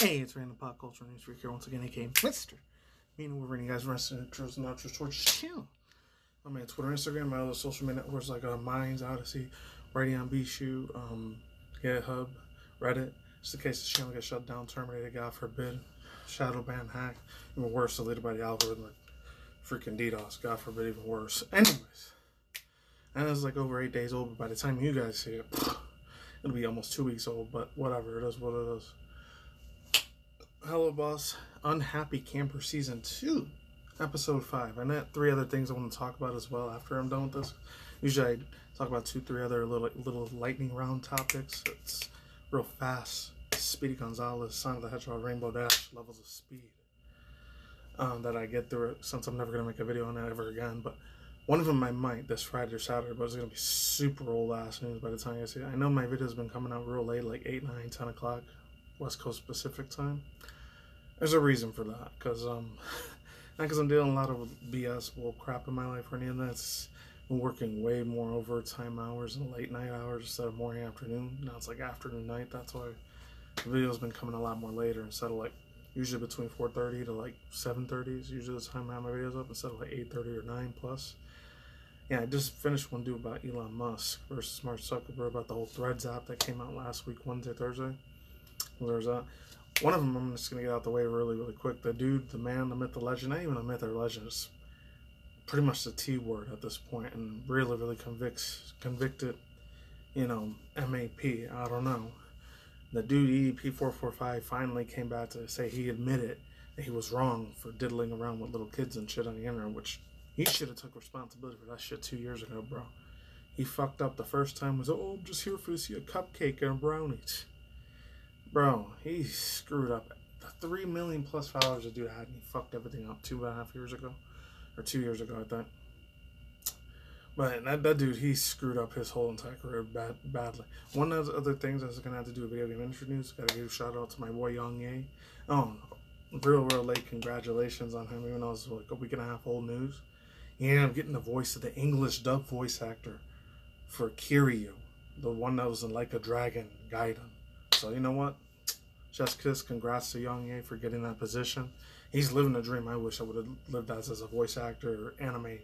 Hey, it's Random Pop Culture News Freak here once again, aka Mr. Meaning we're bringing you guys wrestling intros and outros towards channel. I'm Twitter, Instagram, my other social media networks like uh, Minds, Odysee, Radeon Bishu, um, GitHub, Reddit. Just in case the channel gets shut down, terminated, God forbid, shadow ban hack, even worse, deleted by the algorithm, like freaking DDoS, God forbid, even worse. Anyways, and it's like over eight days old, but by the time you guys see it, it'll be almost two weeks old, but whatever, it is what it is. Hello, boss. Unhappy Camper Season 2, Episode 5. And that three other things I want to talk about as well after I'm done with this. Usually I talk about two, three other little little lightning round topics. It's real fast. Speedy Gonzalez, Sonic the Hedgehog, Rainbow Dash, levels of speed um, that I get through it since I'm never going to make a video on that ever again. But one of them I might this Friday or Saturday, but it's going to be super old ass news by the time I see it. I know my video's been coming out real late, like 8, 9, 10 o'clock West Coast Pacific time. There's a reason for that, because um, not because I'm dealing a lot of BS, well, crap in my life or any of that. It's been working way more overtime hours and late night hours instead of morning afternoon. Now it's like afternoon night. That's why the video's been coming a lot more later instead of like usually between 4:30 to like 7:30 is usually the time I have my videos up instead of like 8:30 or 9 plus. Yeah, I just finished one due about Elon Musk versus Mark Zuckerberg about the whole Threads app that came out last week, Wednesday, Thursday. There's that. One of them I'm just gonna get out the way really, really quick. The dude, the man, the myth, the legend, not even a myth or legend, is pretty much the T word at this point, and really, really convicts, convicted, you know, MAP. I don't know. The dude EDP four four five finally came back to say he admitted that he was wrong for diddling around with little kids and shit on the internet, which he should have took responsibility for that shit two years ago, bro. He fucked up the first time. Was oh, I'm just here for to see a cupcake and a brownie. Bro, he screwed up. The three million plus followers the dude had, and he fucked everything up two and a half years ago, or two years ago, I think. But that, that dude, he screwed up his whole entire career bad, badly. One of the other things I was gonna have to do a video game industry news. Gotta give a shout out to my boy Yong Yea. Oh, real, real late congratulations on him, even though it's like a week and a half old news. Ended up getting the voice of the English dub voice actor for Kiryu, the one that was in Like a Dragon Gaiden. So you know what? Just kiss, congrats to Yong Yea for getting that position. He's living a dream I wish I would have lived as as a voice actor or anime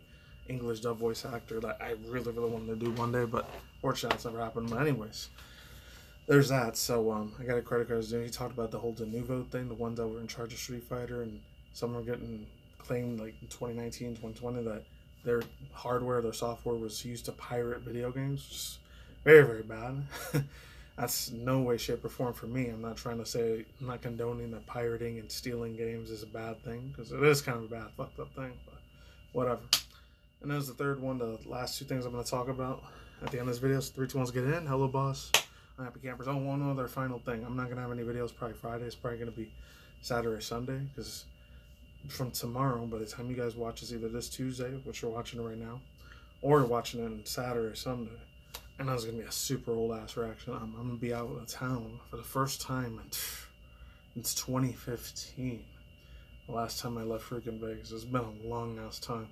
English dub voice actor that I really, really wanted to do one day, but fortunately that's never happened. But anyways, there's that. So um, I got a credit card. He talked about the whole Denuvo thing, the ones that were in charge of Street Fighter, and some are getting claimed like in 2019, 2020 that their hardware, their software was used to pirate video games. Very, very bad. that's no way, shape, or form for me. I'm not trying to say I'm not condoning that pirating and stealing games is a bad thing because it is kind of a bad, fucked up thing. But whatever. And there's the third one, the last two things I'm going to talk about at the end of this video. So three, two, one's get in. Hello, boss. Unhappy Campers. Oh, one other final thing. I'm not going to have any videos probably Friday. It's probably going to be Saturday or Sunday because from tomorrow, by the time you guys watch this, either this Tuesday, which you're watching right now, or you're watching it on Saturday or Sunday. And that's to be a super old ass reaction. I'm, I'm to be out of town for the first time it's 2015. The last time I left freaking Vegas. It's been a long ass time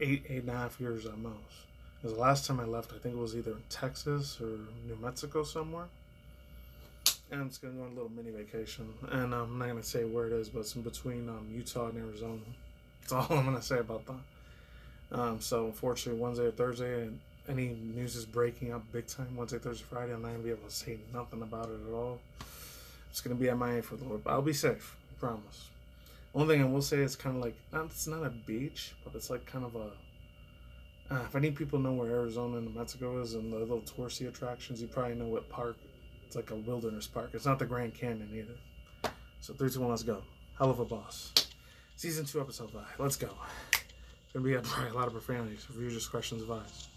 eight, eight and a half years at most. Because the last time I left, I think it was either in Texas or New Mexico somewhere. And I'm just gonna go on a little mini vacation, and I'm not gonna say where it is, but it's in between um, Utah and Arizona. That's all I'm gonna say about that. Um, so unfortunately, Wednesday or Thursday, and any news is breaking up big time. Wednesday, Thursday, Friday, I'm not gonna be able to say nothing about it at all. It's gonna be at MIA for the Lord, but I'll be safe. I promise. Only thing I will say is kind of like not, it's not a beach, but it's like kind of a. Uh, if any people know where Arizona and Mexico is and the little touristy attractions, you probably know what park. It's like a wilderness park. It's not the Grand Canyon either. So three, two, one, let's go. Helluva Boss. Season two, episode five. Let's go. Gonna be a, probably a lot of profanities. Review discretion's advised.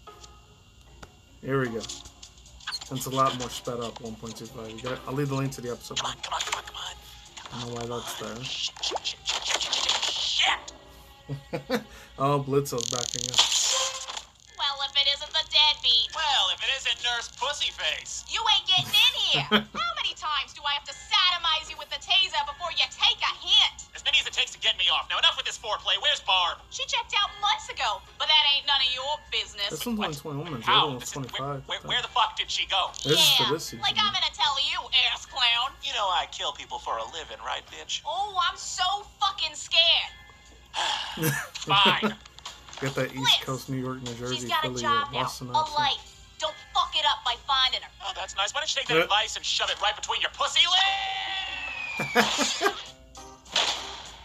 Here we go. It's a lot more sped up. 1.25. You got. I'll leave the link to the episode. Come on, come on, come on, come on. I don't know why that's there. Shit. oh, Blitzo's backing up. Well, if it isn't the deadbeat. Well, if it isn't Nurse Pussyface. You ain't getting in here. How many to get me off. Now, enough with this foreplay. Where's Barb? She checked out months ago, but that ain't none of your business. This one's only 21 minutes. The How? other one's This is- 25. where, where, where the fuck did she go? This is yeah, for this season. like I'm gonna tell you, ass clown. You know I kill people for a living, right, bitch? Oh, I'm so fucking scared. Fine. Get that East Liz, Coast, New York, New Jersey, She's got a job now, Boston a accent. life. Don't fuck it up by finding her. Oh, that's nice. Why don't you take that Yeah. advice and shove it right between your pussy lips?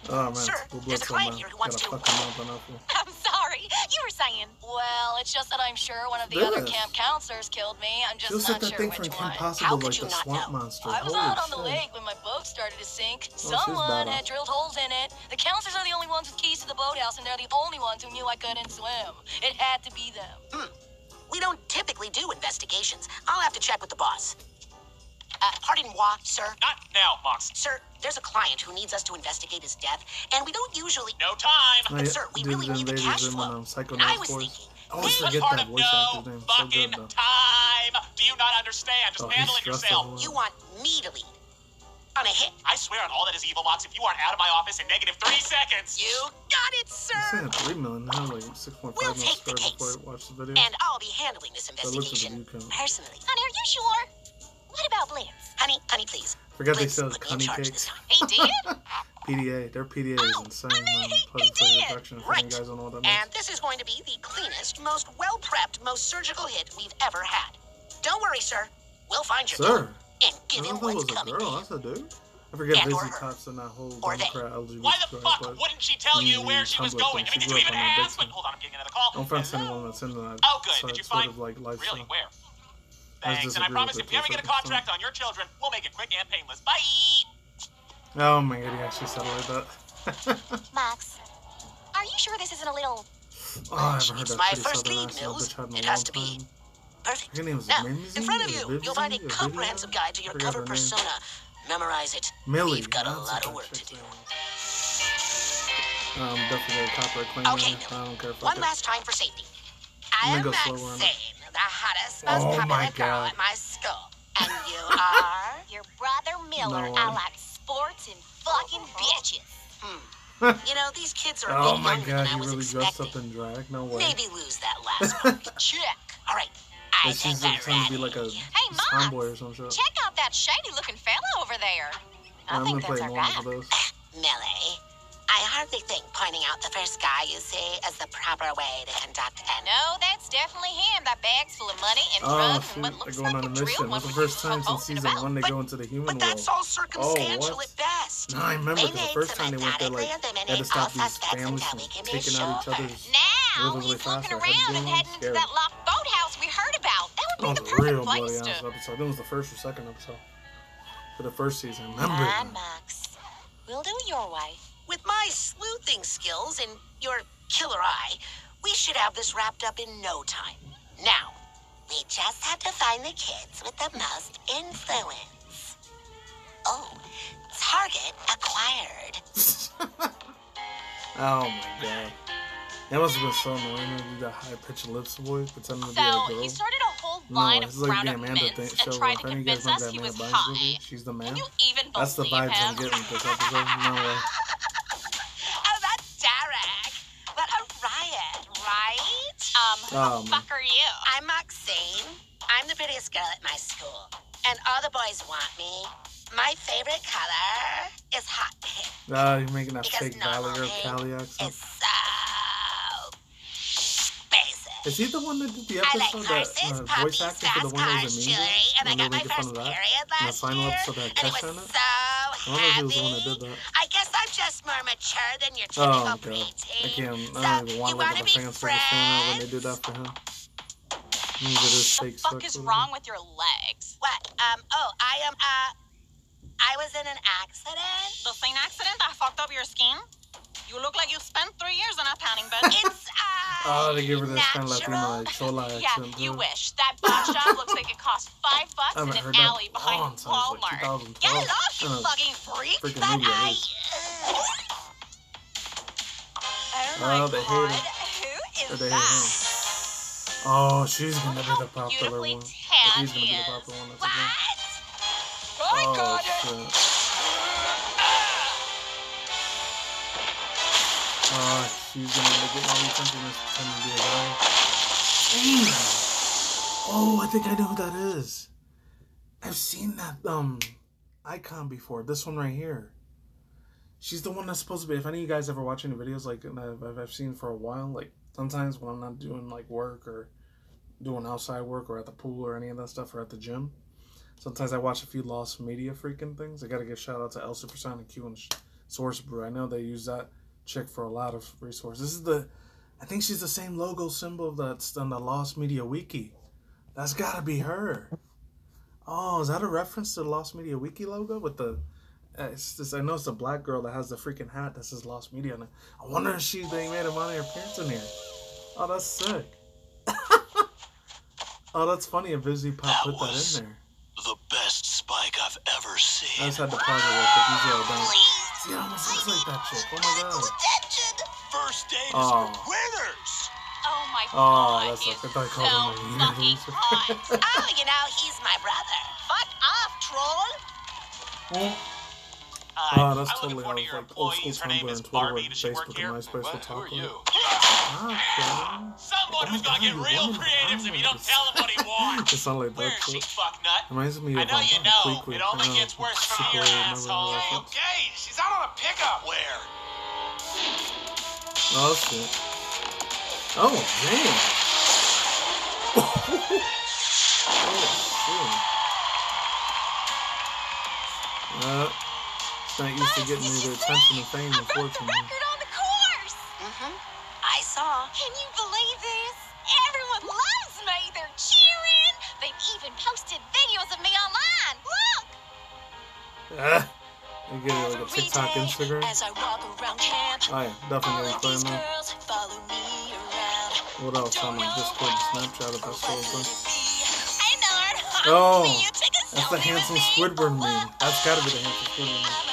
Oh man, Sir, school there's a client here who wants to- fucking mouth on that fool. I'm sorry. You were saying. Well, it's just that I'm sure one of the other camp counselors killed me. I'm just Feels like not that sure thing which from Kim one. Possible, How like could you not swamp know? monster. I was Holy out on the shit. lake when my boat started to sink. she's Someone had drilled holes in it. The counselors are the only ones with keys to the boathouse, and they're the only ones who knew I couldn't swim. It had to be them. Hmm. We don't typically do investigations. I'll have to check with the boss. Uh, pardon moi, sir. Not now, Mox. Sir, there's a client who needs us to investigate his death, and we don't usually. No time. Yeah, sir, we really need the cash flow. when, um, And I was Boys. thinking, I always maybe forget part that of voice no actor's name. So good though. time? Do you not understand? Just Oh, handle it yourself. you want me to lead on a hit. I swear on all that is evil, Mox, if you aren't out of my office in negative three seconds. You got it, This sir. thing had three million now, like six point We'll five million take the subscribers before. I watched the video. And I'll be handling this So it looks like a investigation view count. personally. Honey, are you sure? What about Blitz? Honey, honey, please. Forgot they Blitz sell put me in cunny charge cakes. this. He did? PDA, their PDA is Oh, insane. I mean, man. he- he did. Right. you guys don't know what that means. And this is going to be the cleanest, most well prepped, most surgical hit we've ever had. Don't worry, sir. We'll find your Sir, killer and I give him thought that what's was a coming girl. That's a dude. I forget And or Daisy her. Tops and that whole Or they. Democrat LGBT Why the squad, fuck but wouldn't she tell you where she was going? thing. I mean, She did you even up on that ask? big Hold on, I'm getting another call. I'm friends with anyone that's in that Oh, good. sort, Did you sort find? of like lifestyle. Really? Where? I Thanks. And I promise if it we ever get a contract on your children, we'll make it quick and painless. Bye. Oh my god, he actually said it like that. Max, are you sure this isn't a little. oh, I haven't heard It's that my first southern lead, Mills. bitch had in a It has long to be. time. Perfect. Her name is Now, Mimsy in front of you, Vivsy you'll find a comprehensive guide to your cover persona. Memorize it. Millie. We've got a lot what of work to do. name is. Um, definitely a copyright claim. Okay, there. I don't care. Fuck One last time for safety. I'm I am Max go slower on it. Zane, the hottest, most Oh popular my girl God. at my school. And you are? Your brother Miller. No I like sports and fucking bitches. you know, these kids are a Oh bit my younger god, than he I was really dressed expecting. up in drag? No way. Maybe lose that last one. Check. All right. I This think is we're to be like a. Hey, Mom. tomboy or some shit. Check out that shady looking fella over there. I I'm think gonna that's play our normal guy. for those. Millie, I hardly think pointing out the first guy you see is the proper way to conduct an No, that's definitely him. That bag's full of money and Oh, drugs shoot, and what they're looks going like on a a drill mission. one It's the first time since season about. one they But- go into the human world. But that's world. all circumstantial oh, what? at best. No, I remember the first time they went there, like, they had to stop eliminating all these suspects families until from we taking out each other's. Now Really, really he's looking fast. I had around and heading scared. to that locked boathouse we heard about. That would be the a perfect real bloody place ass to. episode. That was the first or second episode. For the first season. Come on, Remember? Max. We'll do it your way. With my sleuthing skills and your killer eye, we should have this wrapped up in no time. Now, we just have to find the kids with the most influence. Oh, target acquired. Oh my god. That must have been so annoying when you that high pitched lips voice pretending to be a So girl. he started a whole line it's of like the Roundup Amanda mints thing and tried to any of you guys convince us he was high. movie, she's the man. Can you even That's the vibes I'm getting this episode. No way. Who Oh, the fuck are you? I'm Maxine. I'm the prettiest girl at my school. And all the boys want me. My favorite color is hot pink. Ah, you're making that Because fake Valley normal or Cali accent. It's so basic. Is he the one that did the I like episode that horses, uh, puppies, voice actor for the one that cars, was in Mean chili, Girls? and I got my making fun first of that? period In the last final year, episode that and it was it? so I don't know if the one that happy. did that. I guess I'm just more mature than your Oh, typical God. I can't. So, I don't even you want to look at the be fan service channel when they friends? do that for him. Means it is the fuck is wrong with your legs? What? Um. Oh, I am. Uh. I was in an accident. The same accident that fucked up your skin? You look like you spent three years in a tanning bed. It's uh. Oh, they give her this kind of natural. Latina, like yeah, accent. you too. wish. That bot shop looks like it cost five bucks in an alley behind Walmart. like Get lost, you fucking freak! Freaking But movie I. is. uh, Oh Oh, my they god, who Or they that? Oh, she's gonna Look be the popular one. He's gonna be the popular one. That's What? I got oh, it! shit. Oh, she's gonna be getting all these sentiments pretending to be a guy. Damn. Oh, I think I know who that is. I've seen that. Um, icon before. This one right here. She's the one that's supposed to be. If any of you guys ever watch any videos like I've, I've- I've seen for a while, like sometimes when I'm not doing like work or doing outside work or at the pool or any of that stuff or at the gym, sometimes I watch a few Lost Media freaking things. I gotta give shout out to El Supersonic Q and Source Brew. I know they use that chick for a lot of resources. This is the, I think she's the same logo symbol that's on the Lost Media Wiki. That's gotta be her. Oh, is that a reference to the Lost Media Wiki logo with the? Uh, it's just, I know it's a black girl that has the freaking hat that says Lost Media on it. I wonder if she they made a money appearance in here. Oh, that's sick. oh, that's funny. if Busy Pop That put that in there. The best Spike I've ever seen. I seen. just had to pause it real quick. He's yelled See, it almost looks like that chick. Oh my Medical god. attention. First date is Oh. for winners. Oh my Oh, god. that's it's like I thought I so called him a fucking hot. Oh, you know, he's my brother. Fuck off, troll. Uh, Oh, that's I totally how like old school employees. Her name Tumblr and Twitter and Facebook and MySpace will What? Talk you? Ah, Someone who's gonna get real creative if you don't tell him what he wants. It sounded like that is she, fucknut? Reminds me I of know um, you know. It only I gets worse from here, asshole. Hey, okay, she's out on a pickup. Where? Oh shit. Oh damn. It's not to getting me the attention and fame, I broke the record on the course. Mm-hmm. I saw. Can you believe this? Everyone loves me. They're cheering. They've even posted videos of me online. Look. Ah, you get it like a TikTok, Instagram. As I walk around camp, Oh yeah, all definitely of these claim that. girls follow me around. What else I'm on like Discord, Snapchat, if that's still a thing? Hey, Nard. Oh, Will you take a That's the selfie with handsome me? Squidward meme. That's gotta be the handsome Squidward meme.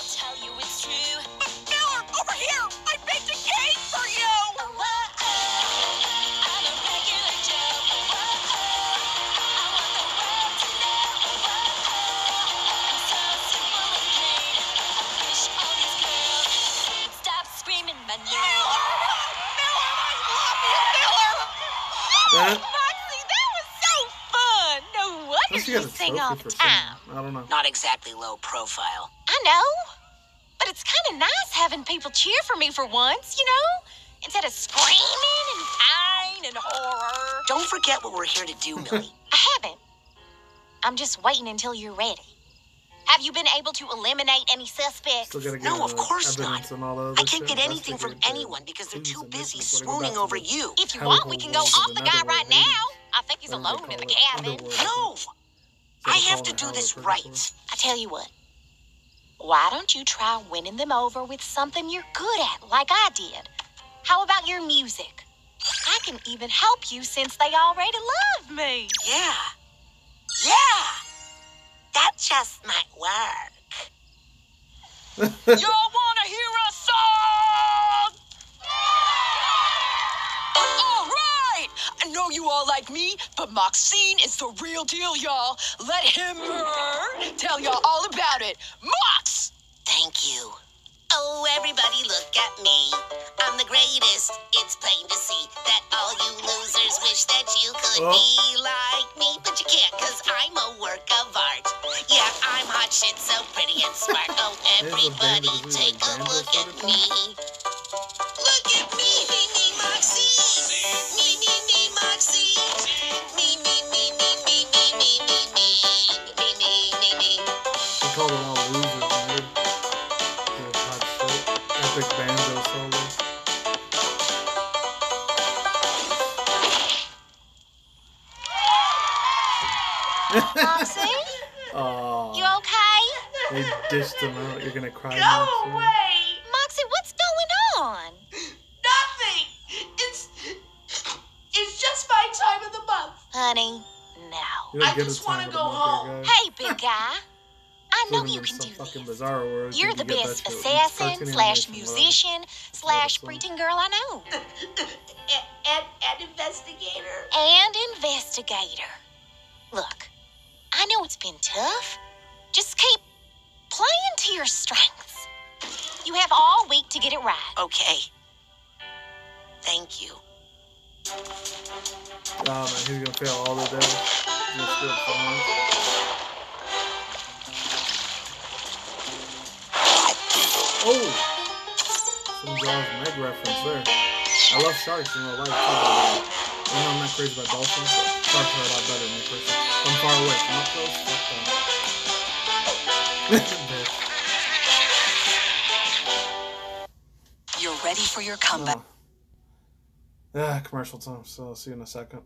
Unless you you got a sing all the for singing. time. I don't know. Not exactly low profile. I know. But it's kind of nice having people cheer for me for once, you know? Instead of screaming and pain and horror. Don't forget what we're here to do, Millie. I haven't. I'm just waiting until you're ready. Have you been able to eliminate any suspects? Still gotta get No, of course not. and all that other I can't get anything from anyone because they're too busy this is what I go swooning over you. If you want, we can go off the guy right now. I think he's alone in the cabin. No, think. I have to do this right. I tell you what. Why don't you try winning them over with something you're good at, like I did? How about your music? I can even help you since they already love me. Yeah. Yeah. That just might work. Y'all wanna hear a song? Know you all like me, but Moxine is the real deal, y'all. Let him, her, tell y'all all about it. Mox! Thank you. Oh, everybody look at me. I'm the greatest. It's plain to see that all you losers wish that you could Oh. be like me. But you can't, cause I'm a work of art. Yeah, I'm hot shit, so pretty and smart. Oh, There's a everybody take a look at me. Look at me, me, me, they dished them out. You're gonna cry. Go Maxine. away! Moxxie, what's going on? Nothing! It's. It's just my time of the month. Honey, no. I just wanna go month home. Hey, big guy. I I know you can do fucking this. bizarre. You're the best assassin slash animation, whatever. musician slash Whatever. preteen girl I know. and, and, and investigator. and investigator. Look, I know it's been tough. Your strengths. You have all week to get it right. Okay. Thank you. Oh man, he's gonna fail all the day. Just do it. Oh! Some Jaws Meg reference there. I love sharks in real life too, by the. You know I'm not crazy about dolphins, but sharks are a lot better than me personally. From far away, from up close, fuck that. ready for your comeback. Oh. Ah, commercial time, so I'll see you in a second.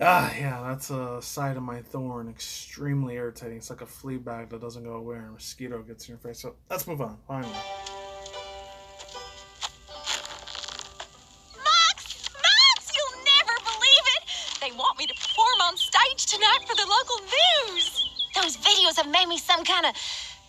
Ah, yeah, that's a side of my thorn. Extremely irritating. It's like a flea bag that doesn't go away, and a mosquito gets in your face. So let's move on. Finally. Max! Max! You'll never believe it! They want me to perform on stage tonight for the local news. Those videos have made me some kind of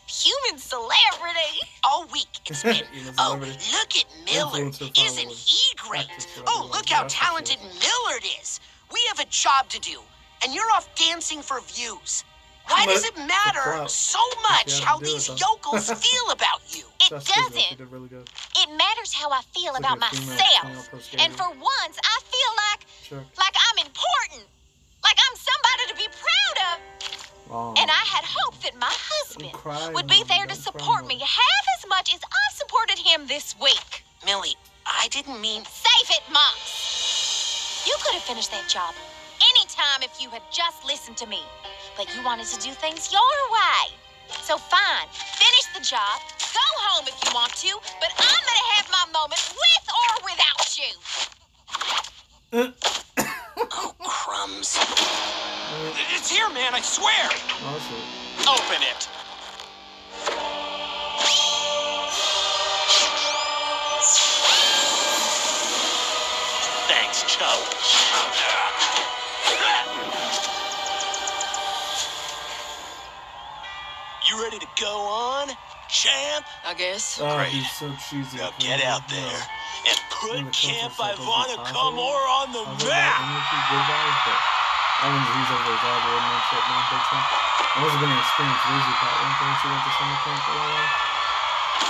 human celebrity. All week it's been. Oh, look at Millard. Influencer Isn't he great? Oh, look how talented Millard is. We have a job to do, and you're off dancing for views. Why does it matter so much how these yokels feel about you? It That's good, though. doesn't. She did really good. It matters how I feel about like a female- myself. female pro skater. And for once, I feel like like I'm important. Like I'm somebody to be proud of. Oh. And I had hoped that my husband Don't would be Mom. there to support me half as much as I supported him this week. Millie, I didn't mean. Save it, Mox. You could have finished that job anytime if you had just listened to me. But you wanted to do things your way. So fine, finish the job, go home if you want to, but I'm gonna have my moment with or without you. It's man, I swear! Oh, shit. Open it! Thanks, Joe. You ready to go on, champ? I guess. Oh, Great. he's so cheesy. Now get out yeah. there and put When it comes to Camp stuff Ivana this, Kamor on the I was like, map. Energy, good vibes, but I wouldn't he's over his algorithm and big time. It must have been an experience. Lizzie caught one thing she went to summer camp for a while.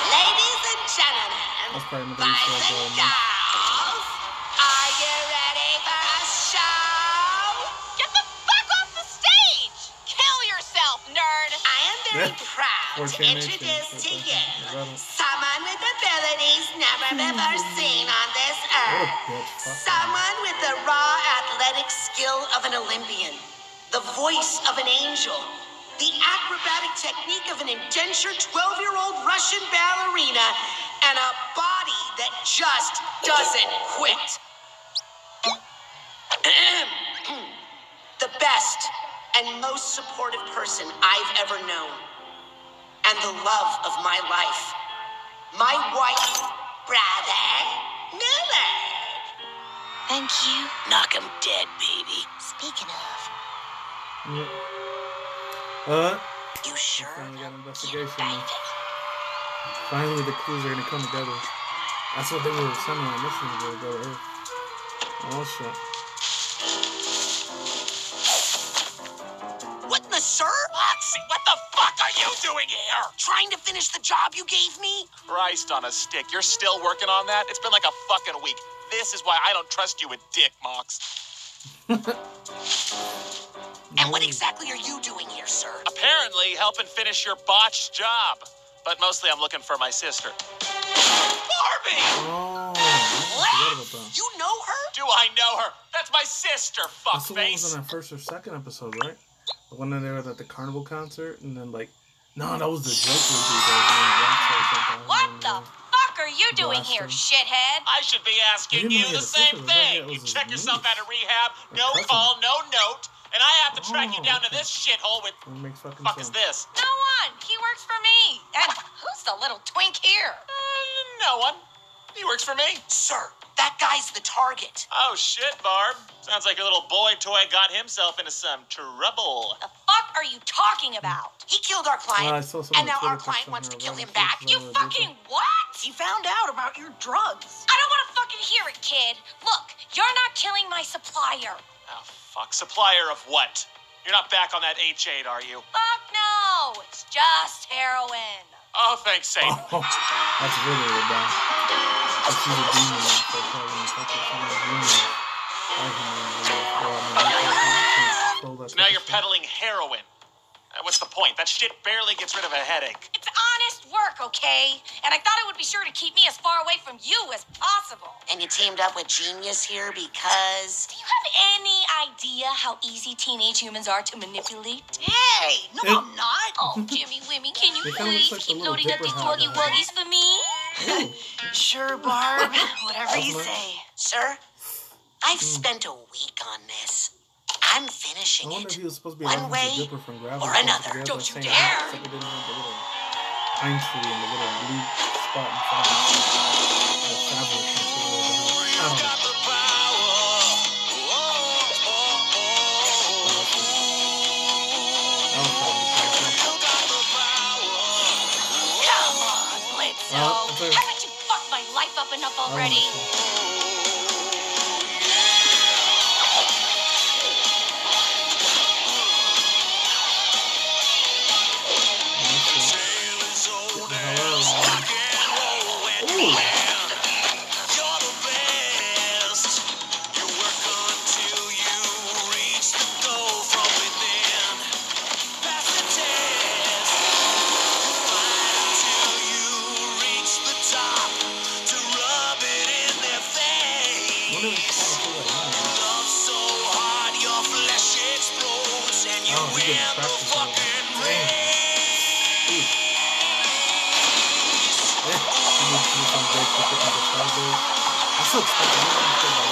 Ladies and gentlemen, That's probably another boys Easter and girls, are you ready for a show? Get the fuck off the stage! Kill yourself, nerd! I am very proud to introduce to you is that a- someone with abilities never before seen on this earth. Athletic skill of an Olympian, the voice of an angel, the acrobatic technique of an indentured 12 year old Russian ballerina, and a body that just doesn't quit. the best and most supportive person I've ever known, and the love of my life. My wife, brother, Millard. Thank you. Knock him dead, baby. Speaking of, Yeah. Uh, You sure? finally got an investigation. Finally, the clues are gonna come together. That's what they were sending on this mission to go to Earth. Oh shit. What in the sir? Moxxie, what the fuck are you doing here? Trying to finish the job you gave me? Christ on a stick, you're still working on that? It's been like a fucking week. This is why I don't trust you with dick, Mox. And what exactly are you doing here, sir? Apparently, helping finish your botched job. But mostly, I'm looking for my sister. Barbie! Oh, I forgot about that. You know her? Do I know her? That's my sister, That's the one was fuckface. in that first or second episode, right? The one that they were at the carnival concert, and then like, no, that was the Joker dude. That was named Jax or something. what the then, fuck are you doing Blast here, him. shithead? I should be asking you the same sister. I thought thing. You check yourself out of rehab, no cousin. call, no note, and I have to track you Oh, down to this shithole with. That makes fucking Fuck sense. is this? No one. He works for me. And who's the little twink here? Uh, no one. He works for me. Sir, That guy's the target. Oh shit, Barb. Sounds like your little boy toy got himself into some trouble. The fuck are you talking about? He killed our client, Well, I saw some and now our client wants to kill him back. You uh, fucking What? He found out about your drugs. I don't want to fucking hear it, kid. Look, you're not killing my supplier. Oh fuck. Supplier of what? You're not back on that H8, are you? Fuck no. It's just heroin. Oh, thanks, Satan. Oh, that's really really bad. But she's a demon, so probably infected from the demon. I can really, well, I mean, we can't- we can't control that So now you're peddling heroin. Uh, what's the point? That shit barely gets rid of a headache. It's honest work, okay? And I thought it would be sure to keep me as far away from you as possible. And you teamed up with Genius here because. Do you have any idea how easy teenage humans are to manipulate? Hey, no, I'm not. Oh, Jimmy Wimmy, can you It kinda looks please like keep little loading up these hat twoggy guy. wuggies for me? Sure, Barb. Whatever you say. Sir, I've spent a week on this. I'm finishing it. he was supposed to be One way from Gravity. or another. but he has Don't you dare. hat, except he didn't have the little pine tree and the little blue spot in front of it. Haven't you fucked my life up enough already? I still expect I'm not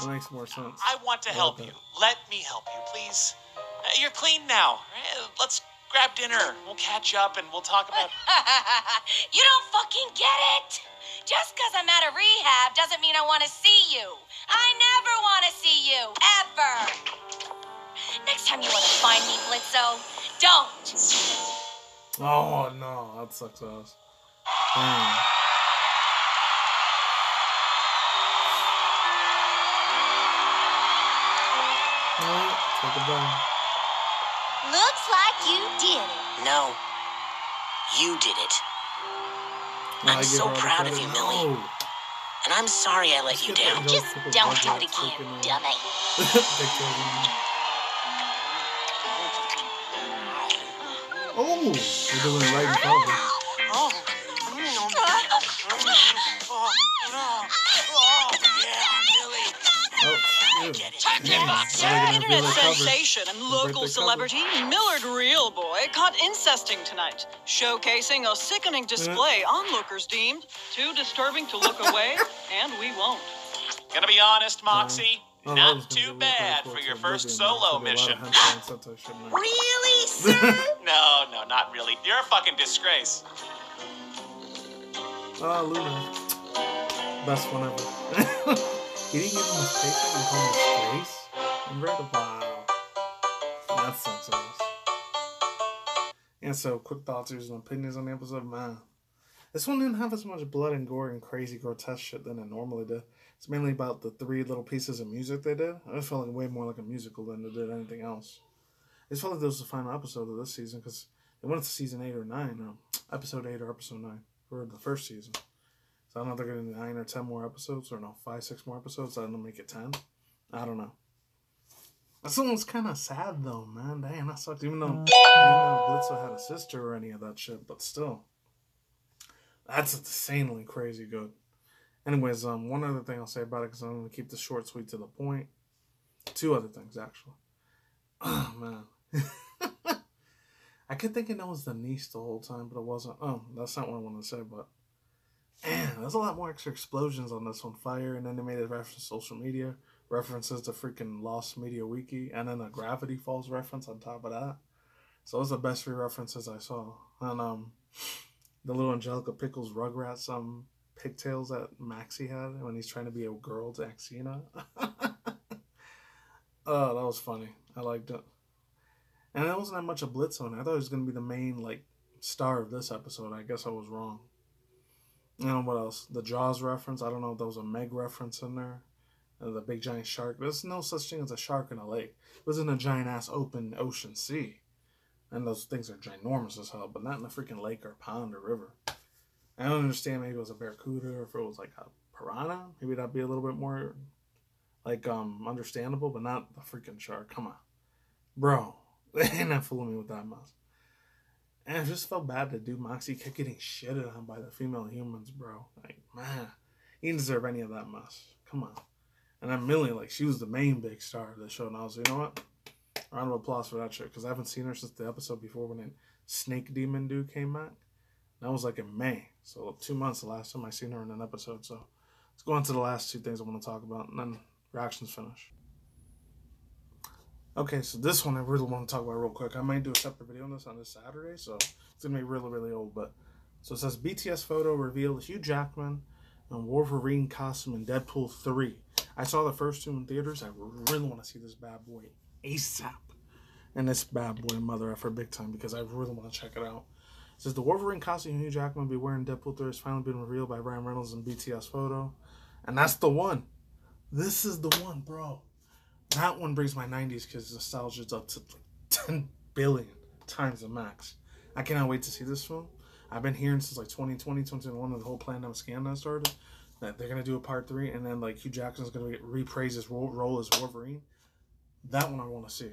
That makes more sense. I want to I help you. that. Let me help you, please. Uh, you're clean now. Uh, Let's grab dinner. We'll catch up and we'll talk about. you don't fucking get it. Just because I'm out of rehab doesn't mean I want to see you. I never want to see you, ever. Next time you want to find me, Blitzo, don't. Oh no, that sucks ass. Damn. Alright, take it down. Looks like you did it. No, you did it. Now I'm so her all the proud of you, Millie. No. And I'm sorry I let you down. Just don't do it again, dummy. Oh, we're doing it right in front of us. Ew. Damn, now Internet reveal their covers. sensation and local their celebrity Millard Realboy caught incesting tonight, showcasing a sickening display onlookers deemed too disturbing to look away, and we won't. Gonna be honest, Moxxie. That was Not too bad for your first solo mission. gonna be a lot of hentai and sentai shit in there. Really, sir? No, no, not really. You're a fucking disgrace. Ah, Luna. Best one ever. he didn't give him his paycheck and call him Grace? Incredible. Wow. That sucks ass. And so, quick thoughts and opinions on the episode, man. This one didn't have as much blood and gore and crazy grotesque shit than it normally did. It's mainly about the three little pieces of music they did. It felt like way more like a musical than it did anything else. It felt like this was the final episode of this season because they went to season eight or nine, or episode eight or episode nine for the first season. So I don't know if they're going to do nine or ten more episodes, or no, five, six more episodes. I don't know, make it ten. I don't know. That one was kind of sad though, man. Damn, that sucked. Even though, even though Blitzo had a sister or any of that shit, but still, that's insanely crazy good. Anyways, um, one other thing I'll say about it because I'm gonna keep this short, sweet, to the point. Two other things actually. Oh man, I kept thinking that was the niece the whole time, but it wasn't. Oh, that's not what I wanted to say, but man, there's a lot more extra explosions on this one. Fire, and then they made a reference to social media, references to freaking Lost Media Wiki, and then a Gravity Falls reference on top of that. So those are the best three references I saw. And um, the little Angelica Pickles Rugrats um pigtails that Maxie had when he's trying to be a girl to Axina. oh, that was funny. I liked it. And there wasn't that much of Blitz on it. I thought it was gonna be the main like star of this episode. I guess I was wrong. And what else? The Jaws reference. I don't know if there was a Meg reference in there. Uh, the big giant shark. There's no such thing as a shark in a lake. It was in a giant ass open ocean sea. And those things are ginormous as hell, but not in a freaking lake or pond or river. I don't understand maybe it was a barracuda or if it was like a piranha. Maybe that'd be a little bit more like um understandable, but not the freaking shark. Come on. Bro. They ain't not fooling me with that mess. And I just felt bad that dude Moxxie kept getting shitted on by the female humans, bro. Like, man, he didn't deserve any of that mess. Come on. And then Millie, like, she was the main big star of the show. And I was like, you know what? Round of applause for that shit. Because I haven't seen her since the episode before when Snake Demon dude came back. That was like in May. So two months the last time I seen her in an episode. So let's go on to the last two things I want to talk about. And then reactions finish. Okay, so this one I really want to talk about real quick. I might do a separate video on this on this Saturday, so it's gonna be really, really old. But so it says BTS photo revealed Hugh Jackman and Wolverine costume in Deadpool three. I saw the first two in theaters. I really want to see this bad boy ASAP, and this bad boy mother effer big time because I really want to check it out. It says the Wolverine costume Hugh Jackman will be wearing Deadpool three has finally been revealed by Ryan Reynolds in BTS photo, and that's the one. This is the one, bro. That one brings my 90s because nostalgia up to like 10 billion times the max. I cannot wait to see this film. I've been hearing since like 2020, 2021, when the whole pandemic scandal started, that they're going to do a part three, and then like Hugh Jackson's going to reprise his role, role as Wolverine. That one I want to see.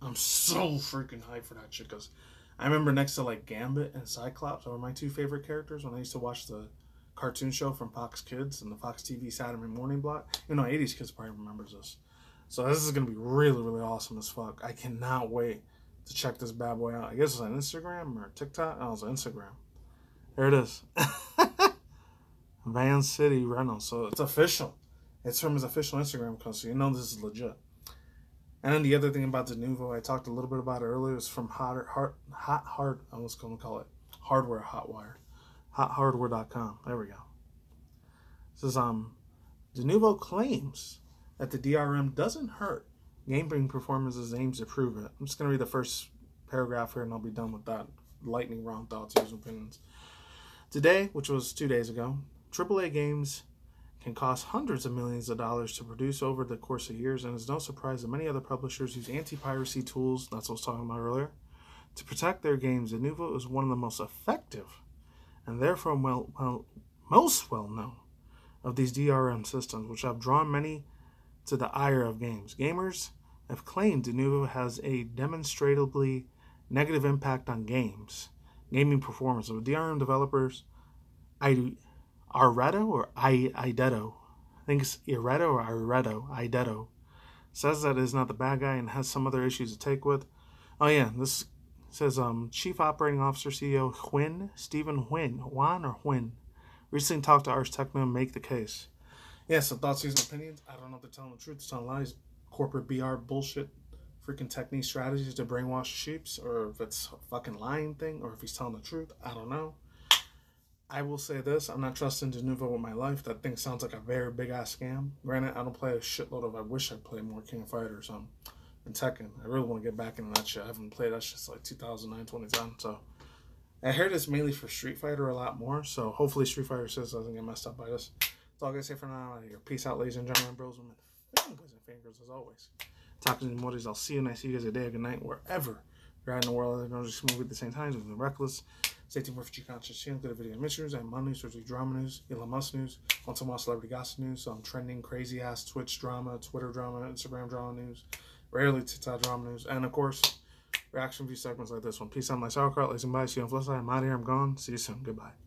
I'm so freaking hyped for that shit because I remember next to like Gambit and Cyclops are my two favorite characters when I used to watch the cartoon show from Fox Kids and the Fox TV Saturday morning block. You know, 80s kids probably remembers this. So this is gonna be really, really awesome as fuck. I cannot wait to check this bad boy out. I guess it's on Instagram or TikTok. Oh, it's on Instagram. There it is. Vancity Reynolds. So it's official. It's from his official Instagram account, so you know this is legit. And then the other thing about Denuvo, I talked a little bit about it earlier, is from Hot Hot Hot Hard. I was to call it Hardware Hotwire, HotHardware.com. There we go. It says um, Denuvo claims that the DRM doesn't hurt gaming performances aims to prove it. I'm just gonna read the first paragraph here and I'll be done with that. Lightning round thoughts, and opinions. Today, which was two days ago, AAA games can cost hundreds of millions of dollars to produce over the course of years, and it's no surprise that many other publishers use anti-piracy tools, that's what I was talking about earlier, to protect their games. Denuvo is one of the most effective and therefore well, well most well known of these DRM systems, which have drawn many to the ire of games. Gamers have claimed Denuvo has a demonstrably negative impact on games, gaming performance. Of DRM developers, I, Areto or I, Ideto, I think it's Ireto or Ireto, Ideto, says that is not the bad guy and has some other issues to take with. Oh yeah, this says um, Chief Operating Officer CEO Huyn Stephen Huyn Juan or Huyn recently talked to Ars Techno and make the case. Yeah, so thoughts, views, and opinions. I don't know if they're telling the truth, they're telling lies. Corporate BR bullshit, freaking technique strategies to brainwash sheeps, or if it's a fucking lying thing, or if he's telling the truth. I don't know. I will say this: I'm not trusting Denuvo with my life. That thing sounds like a very big ass scam. Granted, I don't play a shitload of. I wish I played more King of Fighters. Um, and Tekken. I really want to get back into that shit. I haven't played that shit since like 2009, 2010. So I heard it's mainly for Street Fighter a lot more. So hopefully Street Fighter 6 doesn't get messed up by this. That's all I gotta say for now. Here. Peace out, ladies and gentlemen, bros, women, boys and fingers, as always. Tacos and Mortis. I'll see you and I see you guys a day, a good night, wherever you're at in the world. I don't just move at the same time. We've been reckless. Stay tuned for Future Conscious channel. Good video missions and money news, surgery drama news, Elon Musk news, in a while celebrity gossip news, some trending crazy ass Twitch drama, Twitter drama, Instagram drama news, rarely TikTok drama news, and of course, reaction view segments like this one. Peace out, my sauerkraut. Listen, bye. See you on the flip side. I'm out of here. I'm gone. See you soon. Goodbye.